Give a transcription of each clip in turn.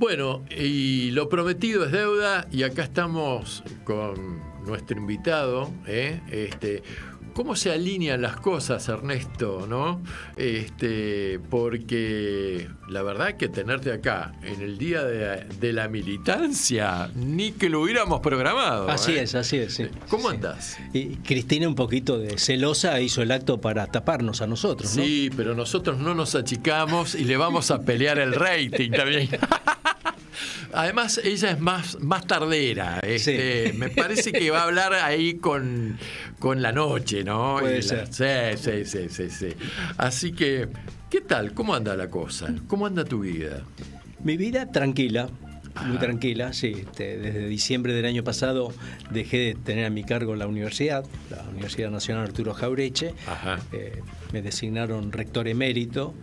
Bueno, y lo prometido es deuda y acá estamos con nuestro invitado, ¿eh? este, cómo se alinean las cosas, Ernesto, ¿no? Este, porque la verdad que tenerte acá en el día de, la militancia, ni que lo hubiéramos programado. Así ¿eh? es, así es. ¿Cómo andás? Y Cristina un poquito de celosa hizo el acto para taparnos a nosotros, ¿no? Sí, pero nosotros no nos achicamos y le vamos a pelear el rating también. Además, ella es más, más tardera. Este, Me parece que va a hablar ahí con, con la noche, ¿no? Puede ser. sí, sí, sí, sí, Así que, ¿qué tal? ¿Cómo anda la cosa? ¿Cómo anda tu vida? Mi vida tranquila, muy tranquila, sí. Este, desde diciembre del año pasado dejé de tener a mi cargo la universidad, la Universidad Nacional Arturo Jaureche. Eh, me designaron rector emérito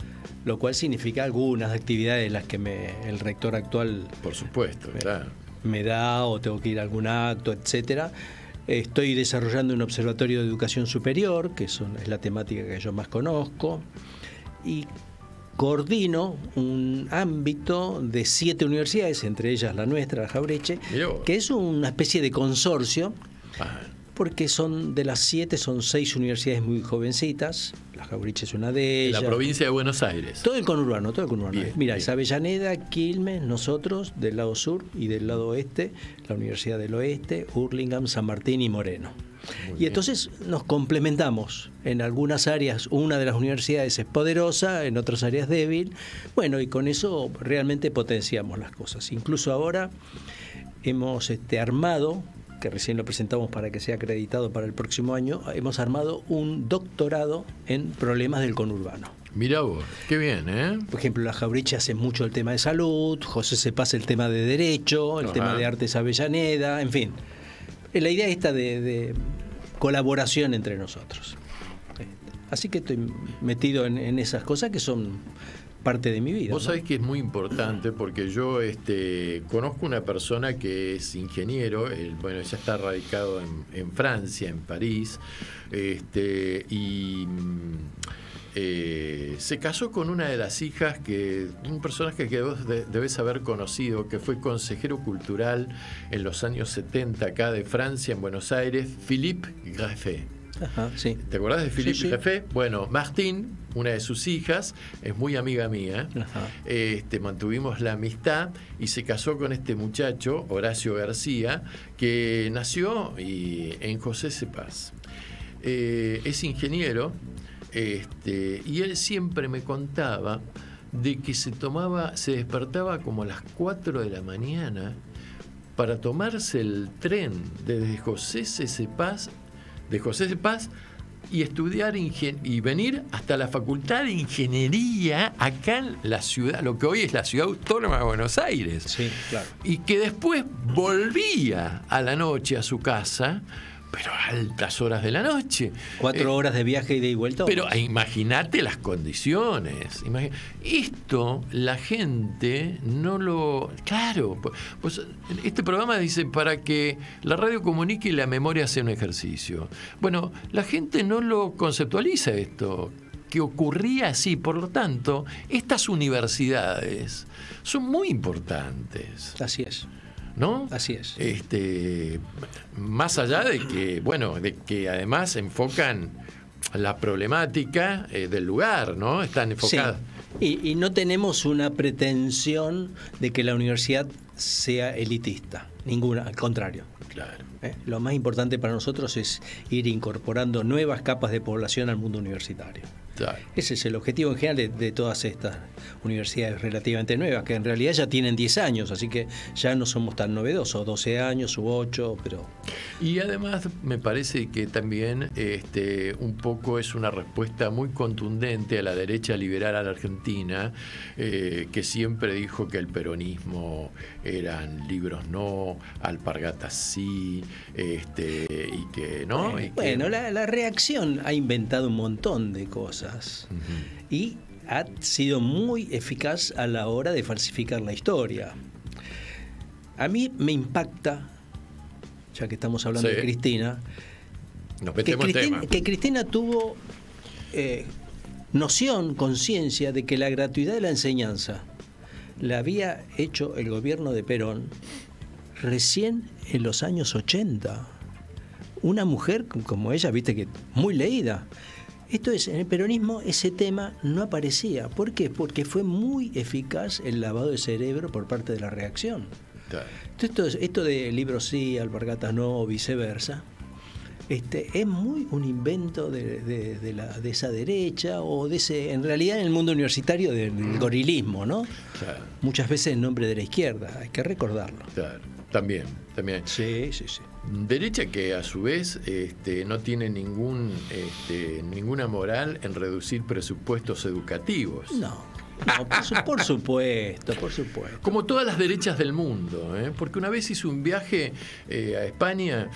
lo cual significa algunas actividades las que me, el rector actual por supuesto me, me da o tengo que ir a algún acto etcétera estoy desarrollando un observatorio de educación superior que es la temática que yo más conozco y coordino un ámbito de siete universidades, entre ellas la nuestra, la Jaureche, que es una especie de consorcio porque son de las siete, son seis universidades muy jovencitas. La Jauriche es una de ellas. La provincia de Buenos Aires. Todo el conurbano, todo el conurbano. Mira, es Avellaneda, Quilmes, nosotros, del lado sur y del lado oeste, la Universidad del Oeste, Hurlingham, San Martín y Moreno. Y entonces nos complementamos. En algunas áreas una de las universidades es poderosa, en otras áreas débil. Bueno, y con eso realmente potenciamos las cosas. Incluso ahora hemos este, armado que recién lo presentamos para que sea acreditado para el próximo año, hemos armado un doctorado en problemas del conurbano. Mira vos, qué bien, ¿eh? Por ejemplo, la Jauriche hace mucho el tema de salud, José se pasa el tema de derecho, el tema de artes Avellaneda, en fin. Eh, la idea esta de, de colaboración entre nosotros. Así que estoy metido en, en esas cosas que son parte de mi vida. Vos sabés que es muy importante porque yo este, conozco una persona que es ingeniero, bueno, ya está radicado en, Francia, en París, este, y eh, se casó con una de las hijas que, un personaje que vos debes haber conocido, que fue consejero cultural en los años 70 acá de Francia, en Buenos Aires, Philippe Graffet. ¿Te acordás de Philippe sí, Bueno, Martín, una de sus hijas, es muy amiga mía. Este, mantuvimos la amistad y se casó con este muchacho, Horacio García, que nació en José Cepaz. Eh, es ingeniero este, y él siempre me contaba de que se tomaba, se despertaba como a las 4 de la mañana para tomarse el tren desde José Cepaz de José de Paz y estudiar y venir hasta la Facultad de Ingeniería acá en la ciudad, lo que hoy es la ciudad autónoma de Buenos Aires. Sí, claro. Y que después volvía a la noche a su casa pero a altas horas de la noche. Cuatro eh, horas de viaje y de vuelta. Pero imagínate las condiciones. Esto la gente no lo... Claro, pues este programa dice para que la radio comunique y la memoria sea un ejercicio. Bueno, la gente no lo conceptualiza esto que ocurría así. Por lo tanto, estas universidades son muy importantes. Así es. ¿No? Así es. Este, más allá de que, bueno, de que además enfocan la problemática eh, del lugar, ¿no? Están enfocadas. Y, no tenemos una pretensión de que la universidad sea elitista, ninguna, al contrario. Claro. ¿Eh? Lo más importante para nosotros es ir incorporando nuevas capas de población al mundo universitario. Ese es el objetivo en general de, todas estas universidades relativamente nuevas, que en realidad ya tienen 10 años, así que ya no somos tan novedosos, 12 años u 8, pero... Y además me parece que también este, un poco es una respuesta muy contundente a la derecha liberal a la Argentina, eh, que siempre dijo que el peronismo eran libros no, alpargatas sí, este, y que no. bueno, la reacción ha inventado un montón de cosas y ha sido muy eficaz a la hora de falsificar la historia. A mí me impacta, ya que estamos hablando de Cristina, que, Cristina tuvo eh, noción, conciencia de que la gratuidad de la enseñanza la había hecho el gobierno de Perón recién en los años 80. Una mujer como ella, viste que muy leída. Esto es, en el peronismo ese tema no aparecía. ¿Por qué? Porque fue muy eficaz el lavado de cerebro por parte de la reacción. Entonces, esto, esto de libros sí, alpargatas no, o viceversa, este, es muy un invento de, la, de, esa derecha o de ese, en realidad en el mundo universitario del gorilismo, ¿no? Muchas veces en nombre de la izquierda, hay que recordarlo. Claro, también, también. Sí, sí, sí. Derecha que a su vez este, no tiene ningún, este, ninguna moral en reducir presupuestos educativos. No, no, por, supuesto, por supuesto. Como todas las derechas del mundo, ¿eh? porque una vez hice un viaje eh, a España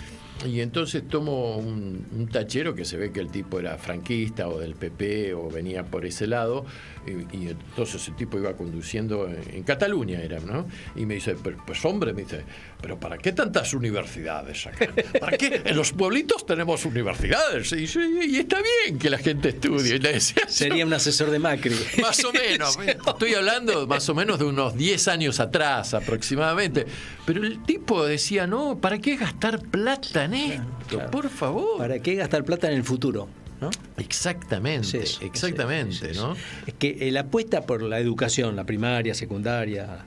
y entonces tomo un, tachero que se ve que el tipo era franquista o del PP o venía por ese lado, y, entonces el tipo iba conduciendo en, Cataluña, era, ¿no? Y me dice, pues hombre, me dice, pero ¿para qué tantas universidades acá? ¿Para qué? En los pueblitos tenemos universidades, y, y está bien que la gente estudie. Sería un asesor de Macri. Más o menos, estoy hablando más o menos de unos 10 años atrás aproximadamente, pero el tipo decía, no, ¿para qué gastar plata en esto? Por favor. ¿Para qué gastar plata en el futuro? ¿No? Exactamente, exactamente, ¿no? Es que la apuesta por la educación, la primaria, secundaria,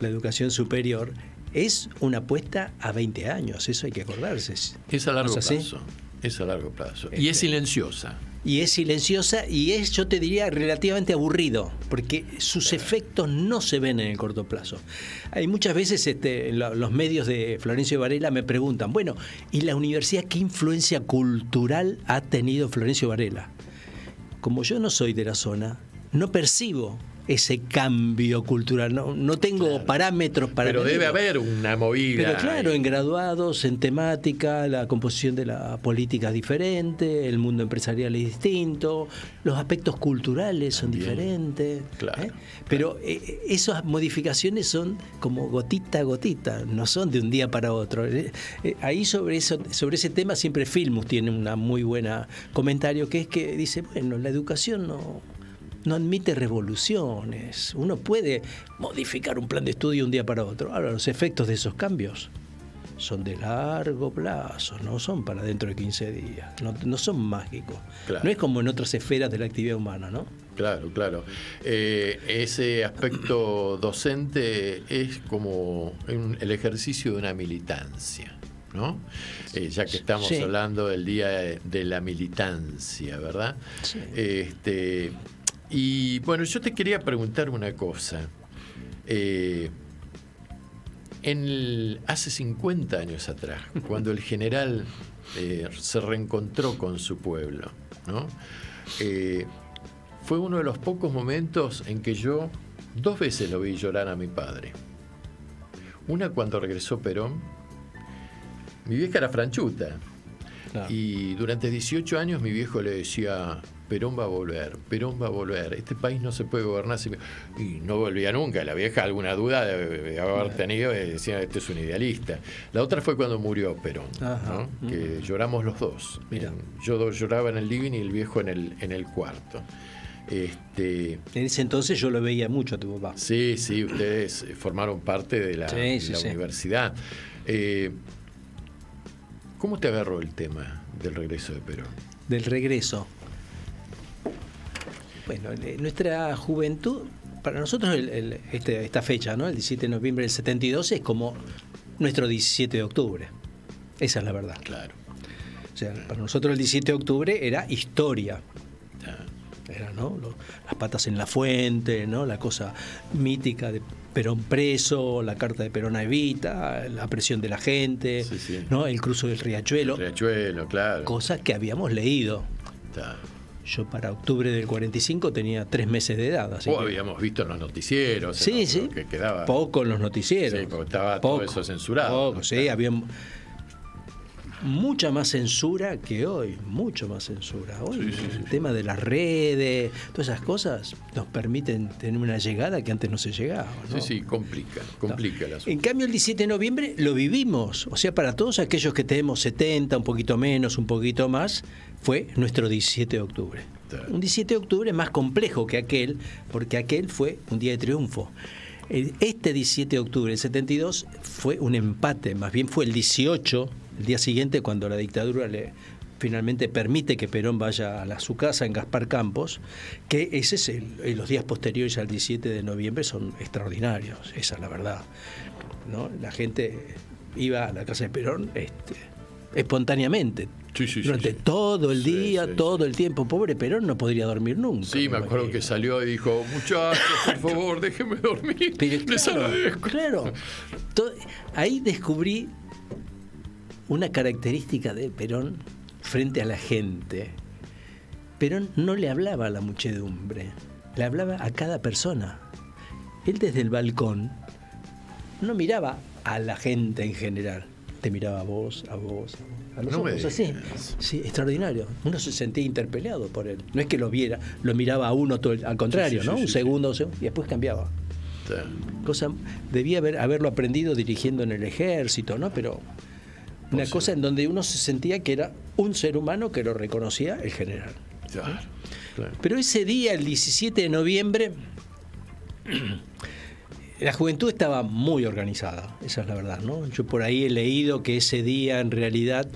la educación superior, es una apuesta a 20 años, eso hay que acordarse. Es a largo plazo. Es a largo plazo. Y es silenciosa y es silenciosa y es, yo te diría, relativamente aburrido, porque sus efectos no se ven en el corto plazo. Hay muchas veces este, los medios de Florencio Varela me preguntan, bueno, ¿y la universidad qué influencia cultural ha tenido Florencio Varela? Como yo no soy de la zona, no percibo ese cambio cultural. No, no tengo parámetros para. Pero debe haber una movida. Pero claro, en graduados, en temática, la composición de la política es diferente, el mundo empresarial es distinto, los aspectos culturales son diferentes. Claro, ¿eh? Pero eh, esas modificaciones son como gotita a gotita, no son de un día para otro. Eh, ahí sobre eso, sobre ese tema siempre Filmus tiene una muy buena comentario que es que dice, bueno, la educación no no admite revoluciones. Uno puede modificar un plan de estudio un día para otro. Ahora, los efectos de esos cambios son de largo plazo, no son para dentro de 15 días, no, son mágicos. No es como en otras esferas de la actividad humana, ¿no? Claro, claro. Eh, ese aspecto docente es como el ejercicio de una militancia. ¿no? Eh, ya que estamos hablando del día de la militancia, ¿verdad? Este, y bueno, yo te quería preguntar una cosa. Eh, en hace 50 años atrás, cuando el general eh, se reencontró con su pueblo, ¿no? Eh, fue uno de los pocos momentos en que yo dos veces lo vi llorar a mi padre. Una cuando regresó Perón. Mi vieja era franchuta. Y durante 18 años mi viejo le decía, Perón va a volver, Perón va a volver, este país no se puede gobernar. Y no volvía nunca, la vieja alguna duda de haber tenido, decía, este es un idealista. La otra fue cuando murió Perón, que mm. lloramos los dos. Mira. Yo lloraba en el living y el viejo en el, en el cuarto. Este, en ese entonces yo lo veía mucho a tu papá. Sí, sí, ustedes formaron parte de la, universidad. Eh, ¿Cómo te agarró el tema del regreso de Perón? Del regreso. Bueno, nuestra juventud, para nosotros este, esta fecha, ¿no? el 17 de noviembre del 72, es como nuestro 17 de octubre. Esa es la verdad. Claro. O sea, para nosotros el 17 de octubre era historia. Era, ¿no? las patas en la fuente, ¿no? La cosa mítica de Perón preso, la carta de Perón a Evita, la presión de la gente, ¿no? El cruzo del riachuelo. El riachuelo, claro. Cosas que habíamos leído. Yo para octubre del 45 tenía tres meses de edad. Así o habíamos visto en los noticieros. Sí, sí. Que quedaba... Poco en los noticieros. Sí, porque estaba todo eso censurado. Poco, sí. Había mucha más censura que hoy, mucho más censura. Hoy el tema de las redes, todas esas cosas nos permiten tener una llegada que antes no se llegaba. Sí, sí, complica, complica En cambio el 17 de noviembre lo vivimos, o sea, para todos aquellos que tenemos 70, un poquito menos, un poquito más, fue nuestro 17 de octubre. Un 17 de octubre más complejo que aquel, porque aquel fue un día de triunfo. Este 17 de octubre del 72 fue un empate, más bien fue el 18, el día siguiente cuando la dictadura le finalmente permite que Perón vaya a, su casa en Gaspar Campos, que ese es el, los días posteriores al 17 de noviembre son extraordinarios, esa es la verdad. ¿no? La gente iba a la casa de Perón este, espontáneamente. durante todo el día, todo el tiempo. Pobre Perón no podría dormir nunca. Sí, me acuerdo que salió y dijo, muchachos, por favor, déjenme dormir. claro, ahí descubrí una característica de Perón frente a la gente. Perón no le hablaba a la muchedumbre, le hablaba a cada persona. Él desde el balcón no miraba a la gente en general, te miraba a vos, a vos, a los ojos, así. Sí, extraordinario. Uno se sentía interpelado por él. No es que lo viera, lo miraba a uno todo al contrario, ¿no? un segundo, y después cambiaba. Cosa, debía haber, haberlo aprendido dirigiendo en el ejército, ¿no? Pero una cosa en donde uno se sentía que era un ser humano que lo reconocía el general. Pero ese día, el 17 de noviembre, la juventud estaba muy organizada, esa es la verdad, ¿no? Yo por ahí he leído que ese día en realidad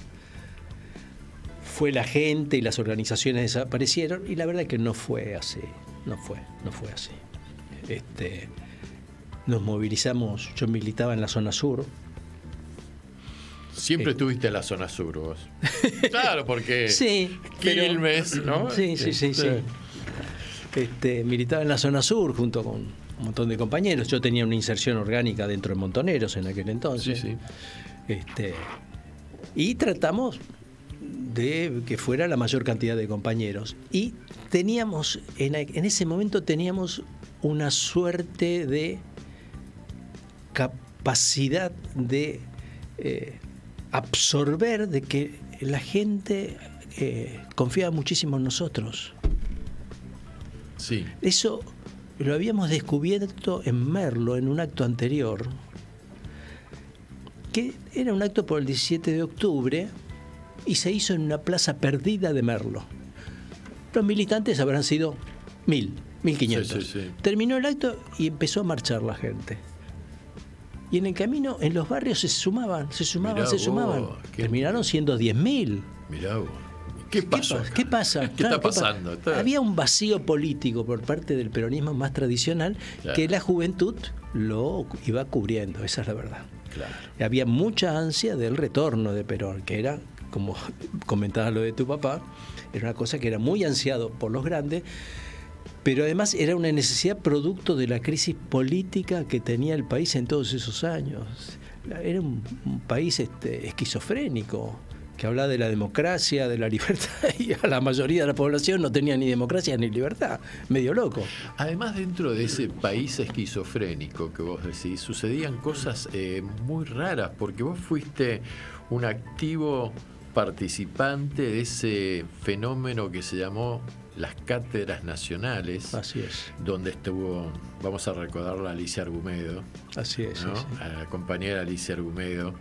fue la gente y las organizaciones desaparecieron y la verdad es que no fue así, no fue, no fue así. Este, nos movilizamos, yo militaba en la zona sur. Siempre estuviste en la zona sur vos. claro, porque sí, Quilmes, ¿no? Sí, sí, sí, sí. Este, militaba en la zona sur junto con un montón de compañeros. Yo tenía una inserción orgánica dentro de Montoneros en aquel entonces. Sí, sí. Este, y tratamos de que fuera la mayor cantidad de compañeros. Y teníamos, en, ese momento teníamos una suerte de capacidad de eh, absorber de que la gente eh, confiaba muchísimo en nosotros. Sí. Eso lo habíamos descubierto en Merlo en un acto anterior, que era un acto por el 17 de octubre y se hizo en una plaza perdida de Merlo. Los militantes habrán sido mil, mil quinientos. Terminó el acto y empezó a marchar la gente. Y en el camino, en los barrios se sumaban, se sumaban, se sumaban. Terminaron siendo diez mil. Mirá vos. ¿Qué, pasa? ¿Qué pasa? ¿Qué está pasando? Había un vacío político por parte del peronismo más tradicional que la juventud lo iba cubriendo, esa es la verdad. Había mucha ansia del retorno de Perón, que era, como comentaba lo de tu papá, era una cosa que era muy ansiado por los grandes, pero además era una necesidad producto de la crisis política que tenía el país en todos esos años. Era un, país este, esquizofrénico que hablaba de la democracia, de la libertad, y a la mayoría de la población no tenía ni democracia ni libertad, medio loco. Además, dentro de ese país esquizofrénico que vos decís, sucedían cosas eh, muy raras, porque vos fuiste un activo participante de ese fenómeno que se llamó las cátedras nacionales. Así es. Donde estuvo, vamos a recordar a Alicia Argumedo. Así es. A la compañera Alicia Argumedo.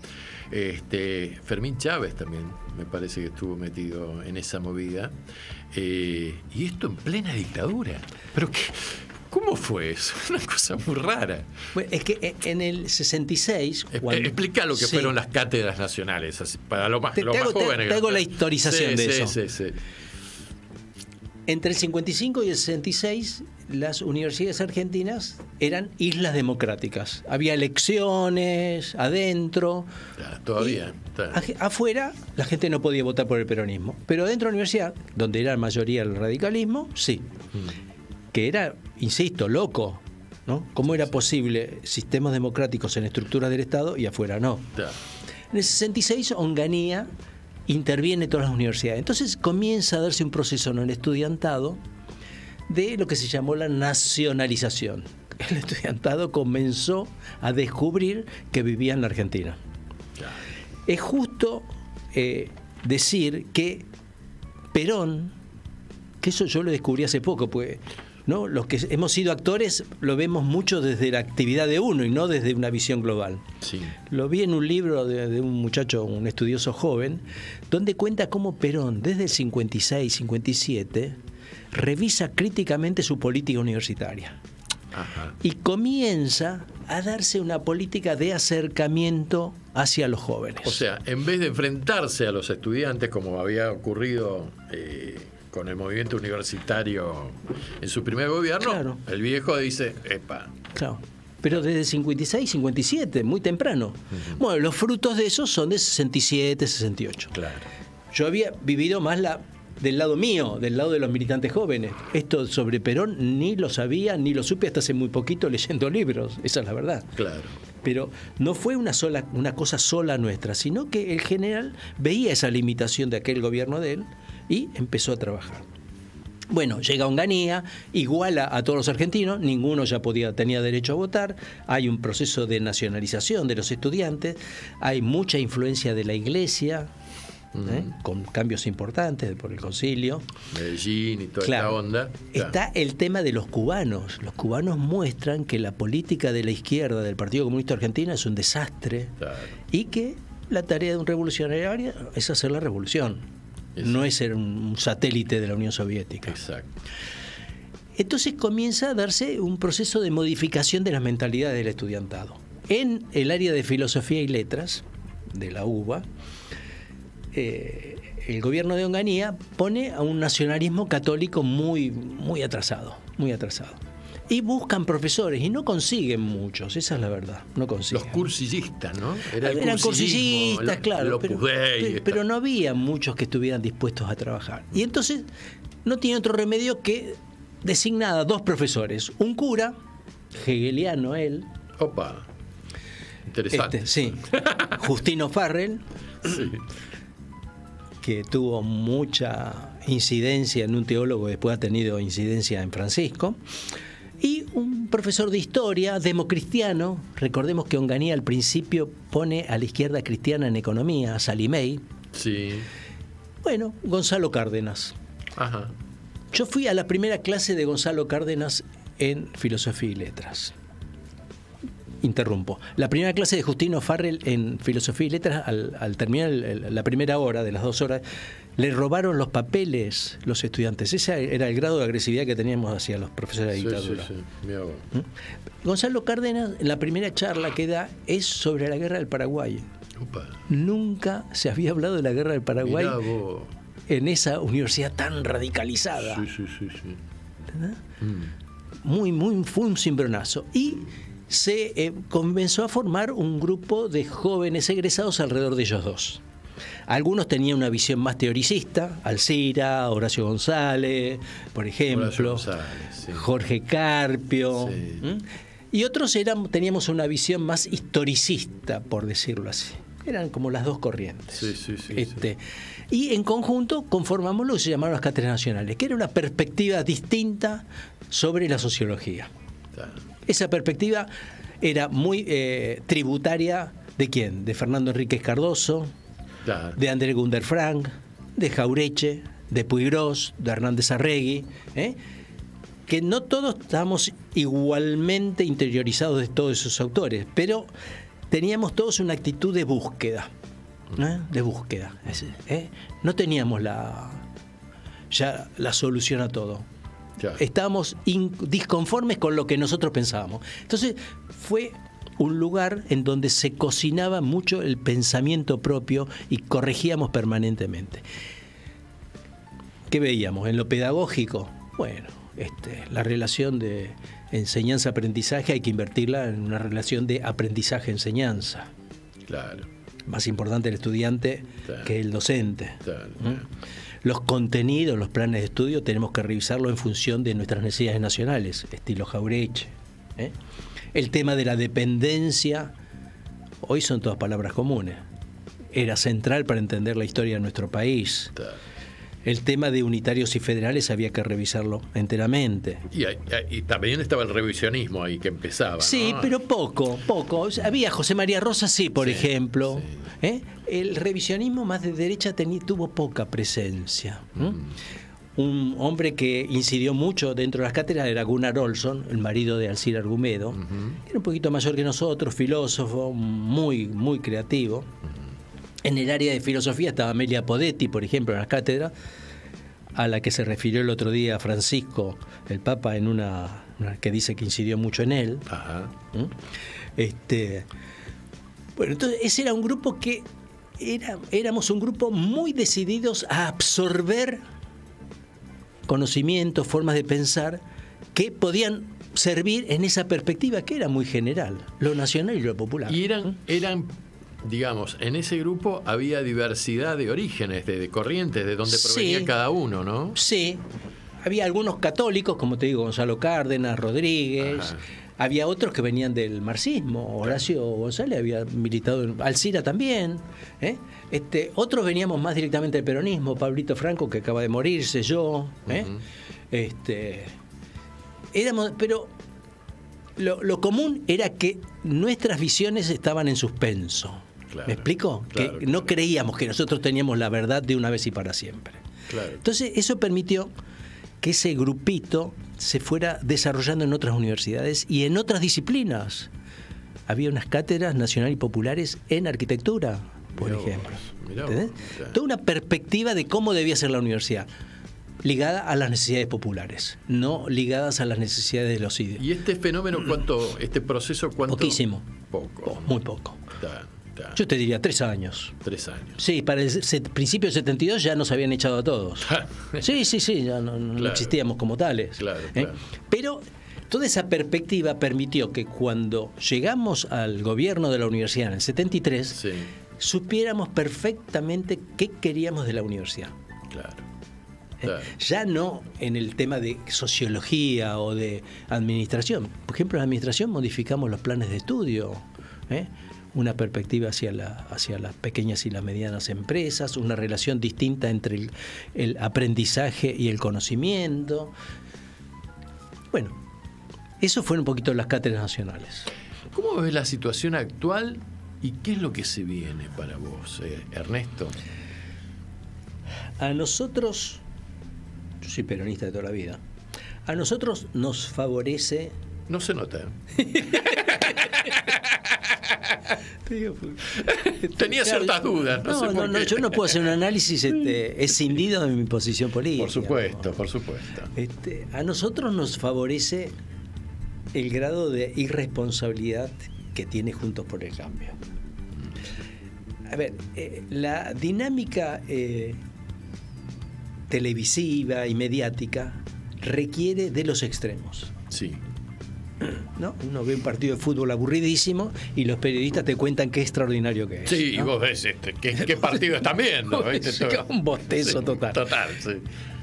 Este, Fermín Chávez también me parece que estuvo metido en esa movida. Eh, y esto en plena dictadura. Pero qué, ¿Cómo fue eso? Una cosa muy rara. es que en el 66... Explica lo que fueron las cátedras nacionales, para los más, jóvenes. Te, hago la historización de eso. Sí, sí, Entre el 55 y el 66, las universidades argentinas eran islas democráticas. Había elecciones adentro. todavía. Afuera, la gente no podía votar por el peronismo. Pero dentro de la universidad, donde era la mayoría el radicalismo, sí. Mm que era, insisto, loco. ¿no? ¿Cómo era posible sistemas democráticos en estructuras del Estado y afuera no? En el 66, Onganía interviene en todas las universidades. Entonces comienza a darse un proceso en el estudiantado de lo que se llamó la nacionalización. El estudiantado comenzó a descubrir que vivía en la Argentina. Es justo eh, decir que Perón, que eso yo lo descubrí hace poco, pues ¿no? Los que hemos sido actores lo vemos mucho desde la actividad de uno y no desde una visión global. Lo vi en un libro de, un muchacho, un estudioso joven, donde cuenta cómo Perón, desde el 56, 57, revisa críticamente su política universitaria. y comienza a darse una política de acercamiento hacia los jóvenes. O sea, en vez de enfrentarse a los estudiantes como había ocurrido eh, con el movimiento universitario en su primer gobierno, el viejo dice, epa. Claro. Pero desde 56, 57, muy temprano. Bueno, los frutos de eso son de 67, 68. Claro. Yo había vivido más la del lado mío, del lado de los militantes jóvenes. Esto sobre Perón ni lo sabía, ni lo supe hasta hace muy poquito leyendo libros, esa es la verdad. Claro. Pero no fue una sola, una cosa sola nuestra, sino que el general veía esa limitación de aquel gobierno de él y empezó a trabajar. Bueno, llega Onganía, iguala a todos los argentinos, ninguno ya podía, tenía derecho a votar, hay un proceso de nacionalización de los estudiantes, hay mucha influencia de la iglesia, ¿eh? con cambios importantes por el concilio. Medellín y toda esta onda. Está el tema de los cubanos. Los cubanos muestran que la política de la izquierda del Partido Comunista Argentino es un desastre y que la tarea de un revolucionario es hacer la revolución, no es ser un satélite de la Unión Soviética. Exacto. Entonces comienza a darse un proceso de modificación de las mentalidades del estudiantado. En el área de filosofía y letras de la UBA, eh, el gobierno de Onganía pone a un nacionalismo católico muy, muy atrasado, muy atrasado. Y buscan profesores y no consiguen muchos, esa es la verdad, no consiguen. Los cursillistas, ¿no? Eran cursillistas, claro, pero, no había muchos que estuvieran dispuestos a trabajar. Y entonces no tiene otro remedio que designar a dos profesores, un cura, hegeliano él. Opa, interesante. Este, sí, Justino Farrell. Sí que tuvo mucha incidencia en un teólogo, después ha tenido incidencia en Francisco, y un profesor de historia, democristiano, recordemos que Onganía al principio pone a la izquierda cristiana en economía, a Salimey. Sí. Bueno, Gonzalo Cárdenas. Ajá. Yo fui a la primera clase de Gonzalo Cárdenas en Filosofía y Letras interrumpo. La primera clase de Justino Farrell en Filosofía y Letras, al, terminar la primera hora de las dos horas, le robaron los papeles los estudiantes. Ese era el grado de agresividad que teníamos hacia los profesores de dictadura. Sí, sí, ¿Mm? Gonzalo Cárdenas, la primera charla que da es sobre la guerra del Paraguay. Nunca se había hablado de la guerra del Paraguay en esa universidad tan radicalizada. Sí, sí, sí. sí. Muy, muy, fue un cimbronazo. Y se eh, comenzó a formar un grupo de jóvenes egresados alrededor de ellos dos. Algunos tenían una visión más teoricista, Alcira, Horacio González, por ejemplo, Jorge Carpio, y otros eran, teníamos una visión más historicista, por decirlo así. Eran como las dos corrientes. este, y en conjunto conformamos lo que se llamaron las cátedras nacionales, que era una perspectiva distinta sobre la sociología. Esa perspectiva era muy eh, tributaria de quién? De Fernando Enríquez Cardoso, de André Gunder Frank, de Jaureche, de Puigros, de Hernández Arregui, ¿eh? que no todos estamos igualmente interiorizados de todos esos autores, pero teníamos todos una actitud de búsqueda, de búsqueda. ¿eh? No teníamos la, ya la solución a todo. Estábamos disconformes con lo que nosotros pensábamos. Entonces fue un lugar en donde se cocinaba mucho el pensamiento propio y corregíamos permanentemente. ¿Qué veíamos? En lo pedagógico, bueno, este, la relación de enseñanza-aprendizaje hay que invertirla en una relación de aprendizaje-enseñanza. Claro. Más importante el estudiante que el docente. ¿Mm? Los contenidos, los planes de estudio, tenemos que revisarlo en función de nuestras necesidades nacionales, estilo Jaureche. ¿eh? El tema de la dependencia, hoy son todas palabras comunes. Era central para entender la historia de nuestro país. El tema de unitarios y federales había que revisarlo enteramente. Y, también estaba el revisionismo ahí que empezaba. Sí, pero poco, poco. Había José María Rosa, sí, por ejemplo. ¿eh? El revisionismo más de derecha tuvo poca presencia. Mm. Un hombre que incidió mucho dentro de las cátedras era Gunnar Olson, el marido de Alcir Argumedo, era un poquito mayor que nosotros, filósofo, muy, muy creativo. En el área de filosofía estaba Amelia Podetti, por ejemplo, en las cátedras, a la que se refirió el otro día Francisco, el Papa, en una, que dice que incidió mucho en él. ¿Mm? Este, bueno, entonces ese era un grupo que era, éramos un grupo muy decididos a absorber conocimientos, formas de pensar que podían servir en esa perspectiva que era muy general, lo nacional y lo popular. Y eran, eran digamos, en ese grupo había diversidad de orígenes, de, corrientes, de donde provenía cada uno, ¿no? Sí. Había algunos católicos, como te digo, Gonzalo Cárdenas, Rodríguez. Había otros que venían del marxismo. Horacio González había militado en Alcira también. ¿eh? Este, otros veníamos más directamente del peronismo. Pablito Franco, que acaba de morirse, yo. ¿eh? este, éramos, pero lo, común era que nuestras visiones estaban en suspenso. ¿Me explico? que no creíamos que nosotros teníamos la verdad de una vez y para siempre. Entonces, eso permitió que ese grupito se fuera desarrollando en otras universidades y en otras disciplinas. Había unas cátedras nacionales y populares en arquitectura, por ejemplo. Toda una perspectiva de cómo debía ser la universidad ligada a las necesidades populares, no ligadas a las necesidades de los ideos. ¿Y este fenómeno cuánto, este proceso cuánto? Poquísimo. Poco. muy poco. Yo te diría tres años. Tres años. Sí, para el principio del 72 ya nos habían echado a todos. sí, sí, sí, ya no, existíamos como tales. Claro, ¿eh? Pero toda esa perspectiva permitió que cuando llegamos al gobierno de la universidad en el 73, supiéramos perfectamente qué queríamos de la universidad. Claro. ¿Eh? Ya no en el tema de sociología o de administración. Por ejemplo, en la administración modificamos los planes de estudio. ¿eh? Una perspectiva hacia, la, hacia las pequeñas y las medianas empresas, una relación distinta entre el, aprendizaje y el conocimiento. Bueno, eso fueron un poquito las cátedras nacionales. ¿Cómo ves la situación actual y qué es lo que se viene para vos, eh, Ernesto? A nosotros, yo soy peronista de toda la vida, a nosotros nos favorece... No se nota. Tenía ciertas dudas. No, yo no puedo hacer un análisis este, escindido de mi posición política. Por supuesto, por supuesto. Este, a nosotros nos favorece el grado de irresponsabilidad que tiene Juntos por el Cambio. A ver, eh, la dinámica eh, televisiva y mediática requiere de los extremos. Sí. ¿no? Uno ve un partido de fútbol aburridísimo y los periodistas te cuentan qué extraordinario que es. Sí, y vos ves este, qué, partido están viendo. un bostezo total. Total, sí.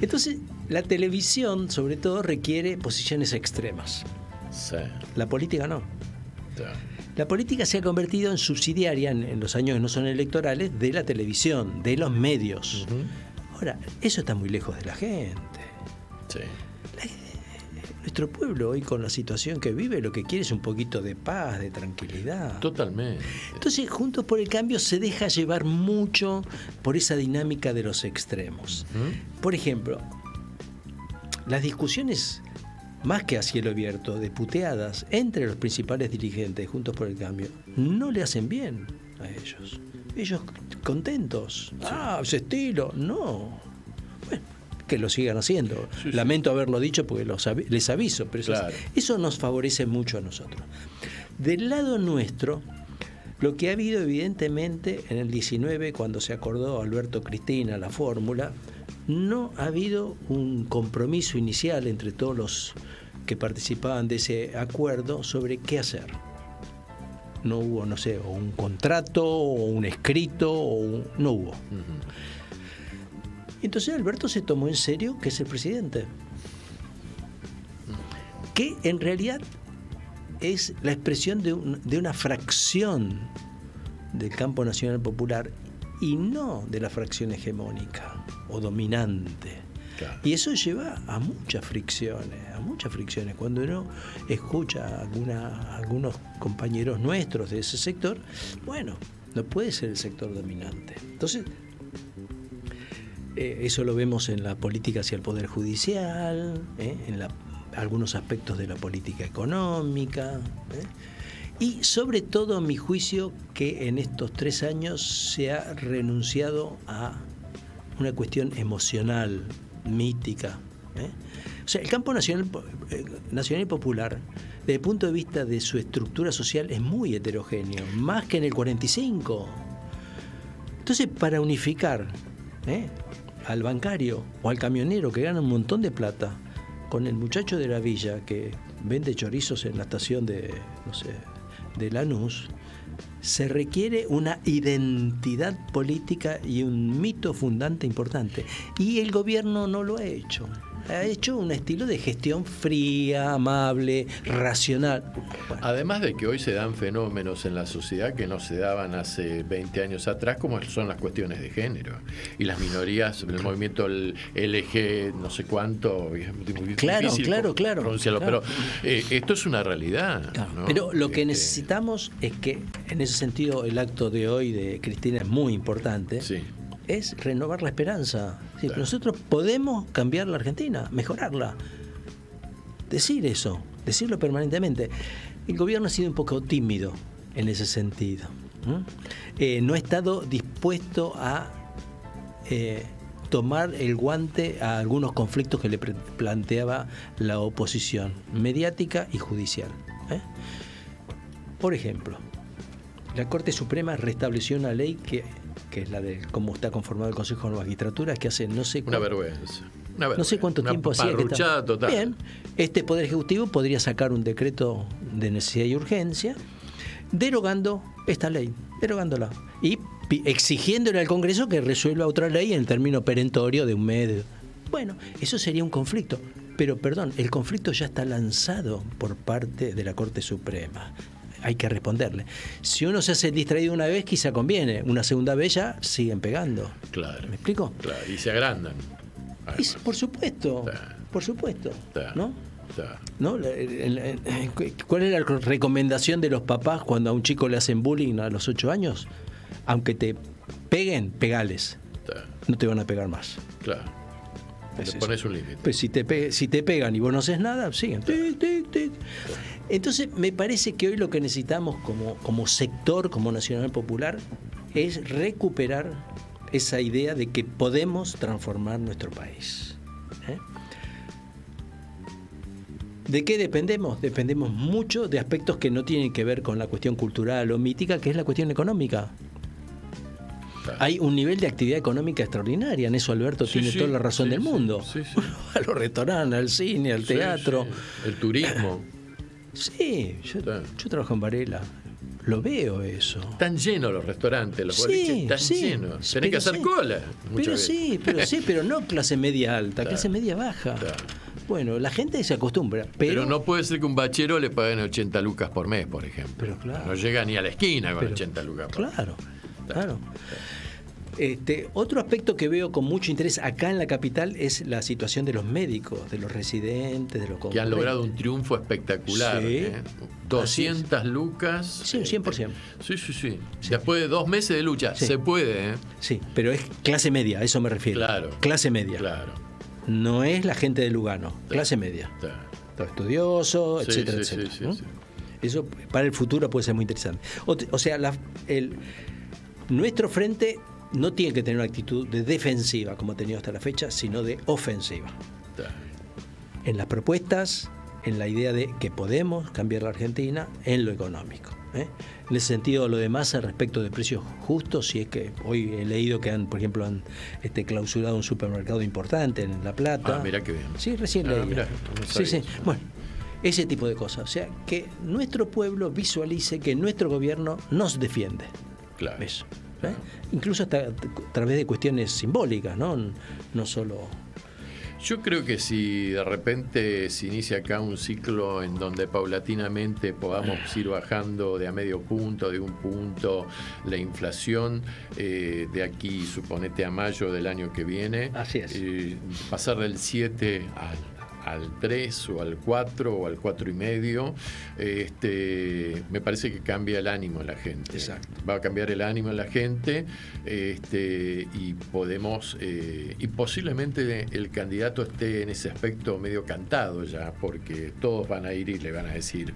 Entonces, la televisión, sobre todo, requiere posiciones extremas. Sí. La política no. La política se ha convertido en subsidiaria en, los años que no son electorales de la televisión, de los medios. Ahora, eso está muy lejos de la gente. Sí. Nuestro pueblo hoy con la situación que vive lo que quiere es un poquito de paz, de tranquilidad. Totalmente. Entonces, Juntos por el Cambio se deja llevar mucho por esa dinámica de los extremos. Por ejemplo, las discusiones más que a cielo abierto, de puteadas entre los principales dirigentes Juntos por el Cambio, no le hacen bien a ellos. Ellos contentos. Ah, ese estilo. No que lo sigan haciendo. Lamento haberlo dicho porque les aviso, pero eso, nos favorece mucho a nosotros. Del lado nuestro, lo que ha habido evidentemente en el 19, cuando se acordó Alberto Cristina la fórmula, no ha habido un compromiso inicial entre todos los que participaban de ese acuerdo sobre qué hacer. No hubo, no sé, un contrato o un escrito, o no hubo. Y entonces Alberto se tomó en serio que es el presidente. Que en realidad es la expresión de, una fracción del campo nacional popular y no de la fracción hegemónica o dominante. Y eso lleva a muchas fricciones, a muchas fricciones. Cuando uno escucha a, alguna, algunos compañeros nuestros de ese sector, bueno, no puede ser el sector dominante. Entonces, eh, eso lo vemos en la política hacia el Poder Judicial, eh, en algunos aspectos de la política económica. Eh, y sobre todo, a mi juicio, que en estos tres años se ha renunciado a una cuestión emocional, mítica, sea, el campo nacional, nacional y popular, desde el punto de vista de su estructura social, es muy heterogéneo, más que en el 45. Entonces, para unificar. Al bancario o al camionero que gana un montón de plata, con el muchacho de la villa que vende chorizos en la estación de, no sé, de Lanús, se requiere una identidad política y un mito fundante importante. Y el gobierno no lo ha hecho ha hecho un estilo de gestión fría, amable, racional. Además de que hoy se dan fenómenos en la sociedad que no se daban hace 20 años atrás, como son las cuestiones de género. Y las minorías, el movimiento LG, no sé cuánto, claro, claro, claro, Pero eh, esto es una realidad. Pero lo que este necesitamos es que, en ese sentido, el acto de hoy de Cristina es muy importante. Sí es renovar la esperanza. Nosotros podemos cambiar la Argentina, mejorarla. Decir eso, decirlo permanentemente. El gobierno ha sido un poco tímido en ese sentido. Eh, no ha estado dispuesto a eh, tomar el guante a algunos conflictos que le planteaba la oposición mediática y judicial. ¿eh? Por ejemplo, la Corte Suprema restableció una ley que que es la de cómo está conformado el Consejo de Magistratura, que hace no sé Una vergüenza. No sé cuánto tiempo hacía. total. Bien, este Poder Ejecutivo podría sacar un decreto de necesidad y urgencia derogando esta ley, derogándola. Y exigiéndole al Congreso que resuelva otra ley en el término perentorio de un mes. Bueno, eso sería un conflicto. Pero perdón, el conflicto ya está lanzado por parte de la Corte Suprema hay que responderle. Si uno se hace distraído una vez, quizá conviene. Una segunda vez ya siguen pegando. Claro. ¿Me explico? Claro, y se agrandan. por supuesto, por supuesto. ¿No? ¿No? ¿Cuál es la recomendación de los papás cuando a un chico le hacen bullying a los 8 años? Aunque te peguen, pegales. No te van a pegar más. Claro. Te pones un límite. Pues si te, si te pegan y vos no haces nada, siguen. Entonces, me parece que hoy lo que necesitamos como, como sector, como Nacional Popular, es recuperar esa idea de que podemos transformar nuestro país. ¿eh? ¿De qué dependemos? Dependemos mucho de aspectos que no tienen que ver con la cuestión cultural o mítica, que es la cuestión económica. Hay un nivel de actividad económica extraordinaria, en eso Alberto tiene toda la razón del mundo. a los restaurantes, al cine, al teatro. El turismo. Sí, yo, trabajo en Varela. Lo veo eso. Están llenos los restaurantes, los boliches están llenos. Tenés que hacer cola. Pero sí, pero sí, pero no clase media alta, clase media baja. Bueno, la gente se acostumbra. Pero... no puede ser que un bachero le paguen 80 lucas por mes, por ejemplo. Pero claro. No llega ni a la esquina con 80 lucas por mes. Claro, claro. Este, otro aspecto que veo con mucho interés acá en la capital es la situación de los médicos, de los residentes, de los Que han logrado un triunfo espectacular. Sí. 200 ¿eh? lucas. Sí, un 100%. sí, sí, sí, Después de dos meses de lucha, se puede. ¿eh? Sí, pero es clase media, a eso me refiero. Claro. Clase media. Claro. No es la gente de Lugano, clase media. Todo estudioso, etcétera, etcétera. Eso para el futuro puede ser muy interesante. O, sea, el, nuestro frente no tiene que tener una actitud de defensiva como ha tenido hasta la fecha, sino de ofensiva. En las propuestas, en la idea de que podemos cambiar la Argentina en lo económico. ¿eh? En ese sentido, lo demás respecto de precios justos, si es que hoy he leído que han, por ejemplo, han este, clausurado un supermercado importante en La Plata. Ah, mira qué bien. Sí, recién ah, leí. sí, sí. Bueno, ese tipo de cosas. O sea, que nuestro pueblo visualice que nuestro gobierno nos defiende. Claro. Eso. ¿eh? incluso hasta a través de cuestiones simbólicas, ¿no? No solo yo creo que si de repente se inicia acá un ciclo en donde paulatinamente podamos ir bajando de a medio punto, de un punto, la inflación, eh, de aquí suponete a mayo del año que viene, Así es. Eh, pasar del 7 al al 3 o al 4 o al 4 y medio, este, me parece que cambia el ánimo de la gente. Exacto. Va a cambiar el ánimo de la gente este, y podemos, eh, y posiblemente el candidato esté en ese aspecto medio cantado ya, porque todos van a ir y le van a decir,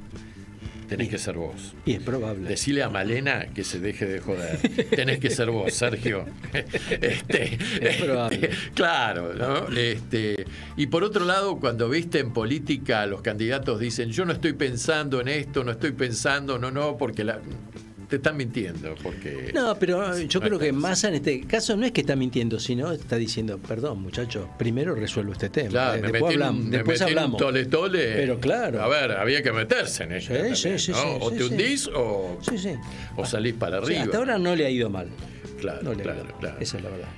tenés que ser vos. Y es probable. Decile a Malena que se deje de joder. tenés que ser vos, Sergio. este, es probable. Este, claro, ¿no? Este, y por otro lado, cuando viste en política, los candidatos dicen, yo no estoy pensando en esto, no estoy pensando, no, no, porque la, te están mintiendo. porque No, pero yo creo que Massa en este caso no es que está mintiendo, sino está diciendo, perdón, muchachos, primero resuelvo este tema. Claro, eh, después hablamos. después hablamos. tole, tole, pero claro. A ver, había que meterse en ello. Sí, sí, sí, o te hundís o, o salís para arriba. hasta ahora no le ha ido mal. Claro, claro, claro. Esa es la verdad.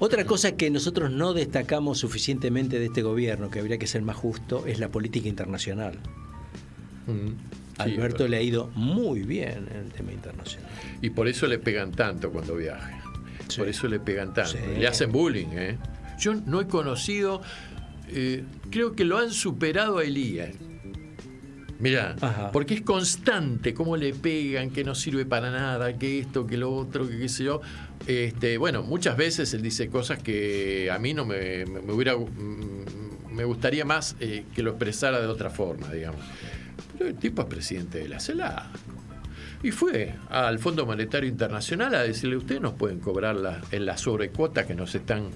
Otra cosa que nosotros no destacamos suficientemente de este gobierno, que habría que ser más justo, es la política internacional. Mm. Alberto le ha ido muy bien en el tema internacional. Y por eso le pegan tanto cuando viaja. Por eso le pegan tanto. Le hacen bullying. ¿eh? Yo no he conocido, eh, creo que lo han superado a Elías. Mirá, porque es constante cómo le pegan, que no sirve para nada, que esto, que lo otro, que qué sé yo. Este, bueno, muchas veces él dice cosas que a mí no me, hubiera mm, me gustaría más eh, que lo expresara de otra forma, digamos. Pero el tipo es presidente de la CELA. Y fue al Fondo Monetario Internacional a decirle, ustedes nos pueden cobrar la, en la sobrecuota que nos están...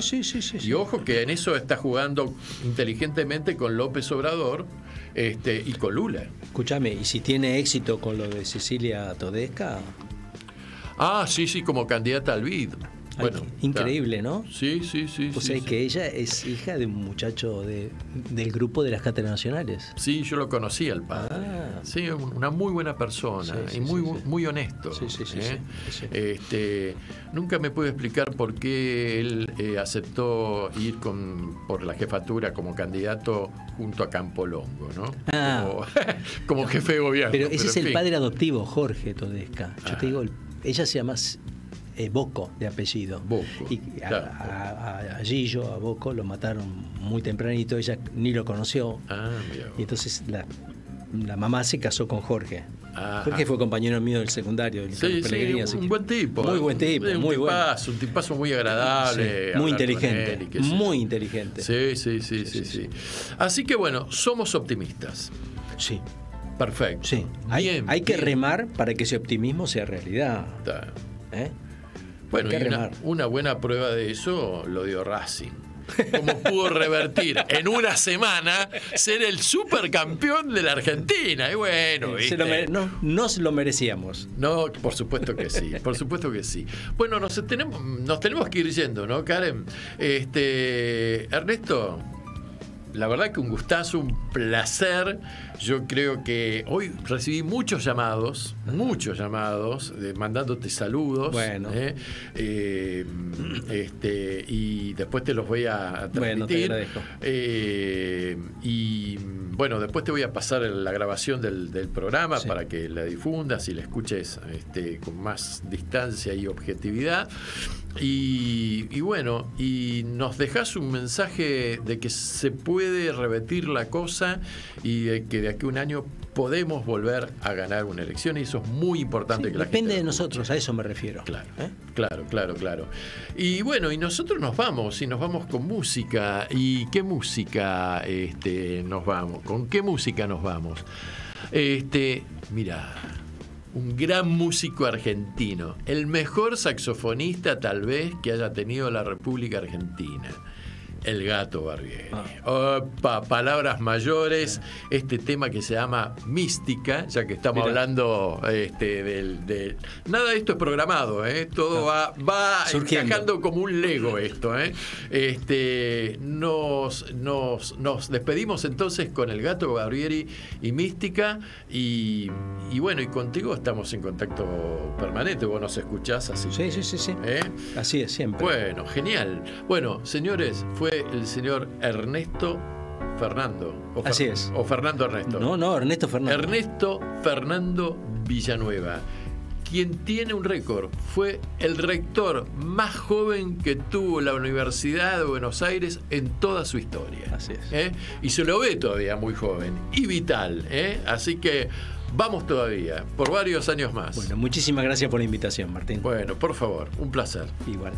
sí, sí, sí, Y ojo que en eso está jugando inteligentemente con López Obrador este, y con Lula. Escúchame, ¿y si tiene éxito con lo de Cecilia Todesca? Ah, sí, sí, como candidata al BID. Bueno, increíble, ¿no? Sí, sí, sí. O sea, que ella es hija de un muchacho de, del grupo de las cátedras nacionales. Sí, yo lo conocí al padre. Ah. Sí, una muy buena persona y muy, muy honesto. Sí, sí, sí, ¿eh? Este, nunca me pude explicar por qué él eh, aceptó ir con, por la jefatura como candidato junto a Campolongo, ¿no? Ah. Como, jefe de gobierno. Pero ese es el padre adoptivo, Jorge Todesca. Yo te digo, ella se llama eh, Boco de apellido. Boco, y a, Gillo, a Boco, lo mataron muy tempranito, ella ni lo conoció. Ah, y entonces la, mamá se casó con Jorge. Jorge fue compañero mío del secundario. Del sí, sí, un, buen tipo. Muy buen tipo, un muy tipazo, Un tipazo muy agradable. muy inteligente. muy inteligente. Sí, sí, sí, sí, sí, Así que bueno, somos optimistas. Sí. Perfecto. Sí. Hay, hay que remar para que ese optimismo sea realidad. ¿Eh? Bueno, y una, buena prueba de eso lo dio Racing. Cómo pudo revertir en una semana ser el supercampeón de la Argentina. Y bueno, no, nos lo merecíamos. No, por supuesto que sí, por supuesto que sí. Bueno, nos tenemos, nos tenemos que ir yendo, ¿no, Karen? Este, Ernesto, la verdad que un gustazo, un placer. Yo creo que hoy recibí muchos llamados, muchos llamados, mandándote saludos. Bueno. ¿eh? Eh, este, y después te los voy a transmitir. Bueno, te eh, y bueno, después te voy a pasar la grabación del, programa para que la difundas y la escuches este, con más distancia y objetividad. Y, bueno, y nos dejas un mensaje de que se puede repetir la cosa y de que de aquí a un año podemos volver a ganar una elección y eso es muy importante que la Depende de nosotros, a eso me refiero. Claro, ¿Eh? claro, claro, claro. Y bueno, y nosotros nos vamos, y nos vamos con música. ¿Y qué música este, nos vamos? ¿Con qué música nos vamos? Este, mira, un gran músico argentino, el mejor saxofonista tal vez que haya tenido la República Argentina. El gato Barbieri. Ah. Opa, palabras mayores. Este tema que se llama Mística, ya que estamos hablando este, del, Nada de esto es programado, ¿eh? Todo va, va encajando como un Lego esto, ¿eh? Este, nos, nos, nos despedimos entonces con el gato Barbieri y Mística. Y, bueno, y contigo estamos en contacto permanente. Vos nos escuchás así. Sí, sí, sí, sí. ¿eh? Así es, siempre. Bueno, genial. Bueno, señores, fue el señor Ernesto Fernando. Así es. O Fernando Ernesto. No, no, Ernesto Fernando. Ernesto Fernando Villanueva. Quien tiene un récord fue el rector más joven que tuvo la Universidad de Buenos Aires en toda su historia. Así es. ¿Eh? Y se lo ve todavía muy joven y vital. ¿eh? Así que vamos todavía, por varios años más. Bueno, muchísimas gracias por la invitación, Martín. Bueno, por favor, un placer. Igual.